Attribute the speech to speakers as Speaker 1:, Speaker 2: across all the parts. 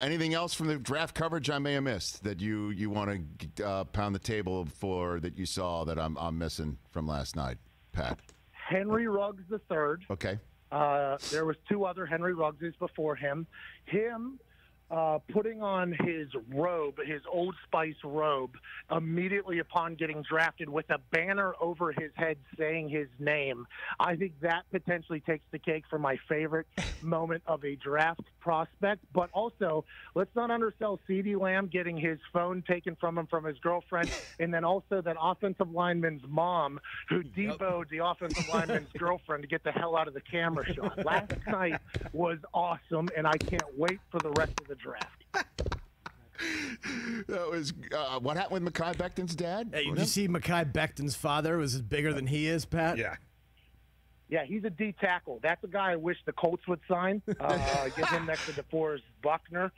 Speaker 1: Anything else from the draft coverage I may have missed that you you want to uh, pound the table for that you saw that I'm I'm missing from last night, Pat?
Speaker 2: Henry Ruggs the third.
Speaker 1: Okay.
Speaker 2: Uh, there was two other Henry Ruggses before him. Him uh, putting on his robe, his Old Spice robe, immediately upon getting drafted with a banner over his head saying his name. I think that potentially takes the cake for my favorite moment of a draft prospect. But also, let's not undersell CeeDee Lamb getting his phone taken from him from his girlfriend, and then also that offensive lineman's mom who deboed the offensive lineman's girlfriend to get the hell out of the camera shot. Last night was awesome, and I can't wait for the rest of the draft.
Speaker 1: That was uh, what happened with Mekhi Becton's dad.
Speaker 3: Hey, did you see Mekhi Becton's father was bigger than he is, Pat?
Speaker 4: Yeah.
Speaker 2: Yeah, he's a D tackle. That's a guy I wish the Colts would sign. Uh, get him next to DeForest Buckner.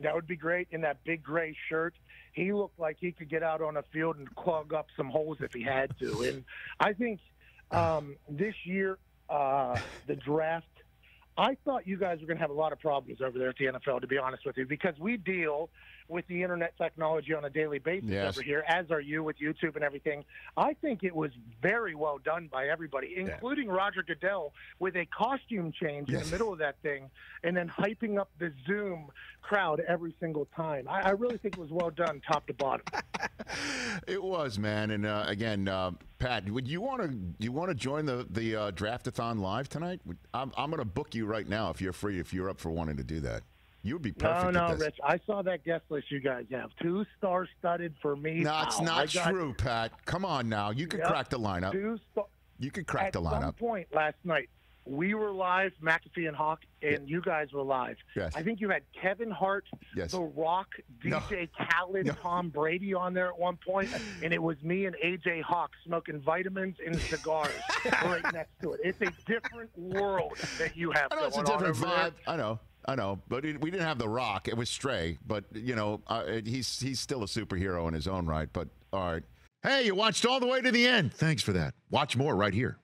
Speaker 2: That would be great in that big gray shirt. He looked like he could get out on a field and clog up some holes if he had to. And I think um, this year, uh, the draft, I thought you guys were going to have a lot of problems over there at the NFL, to be honest with you, because we deal with the internet technology on a daily basis
Speaker 1: Yes.
Speaker 2: over here, as are you with YouTube and everything. I think it was very well done by everybody, including Roger Goodell, with a costume change in the middle of that thing, and then hyping up the Zoom crowd every single time. I, I really think it was well done, top to bottom.
Speaker 1: It was, man. And uh, again, uh, Pat, would you want to you want to join the the uh, draftathon live tonight? I'm I'm going to book you right now if you're free. If you're up for wanting to do that, you would be perfect.
Speaker 2: No,
Speaker 1: at
Speaker 2: no. Rich. I saw that guest list you guys have. Too star studded for me.
Speaker 1: No, it's not
Speaker 2: got
Speaker 1: true, Pat. Come on now. You could
Speaker 2: Yep.
Speaker 1: crack the lineup.
Speaker 2: Two star.
Speaker 1: You could crack
Speaker 2: At
Speaker 1: the
Speaker 2: some
Speaker 1: lineup.
Speaker 2: point last night, we were live, McAfee and Hawk, and you guys were live.
Speaker 1: Yes.
Speaker 2: I think you had Kevin Hart,
Speaker 1: Yes.
Speaker 2: The Rock, DJ Khaled,
Speaker 1: No.
Speaker 2: Tom Brady on there at one point, and it was me and AJ Hawk smoking vitamins and cigars right next to it. It's a different world that you have
Speaker 1: I know it's a different
Speaker 2: over there.
Speaker 1: vibe. I know. I know, but it, we didn't have the Rock. It was Stray, but you know, uh, he's he's still a superhero in his own right. But all right, hey, you watched all the way to the end. Thanks for that. Watch more right here.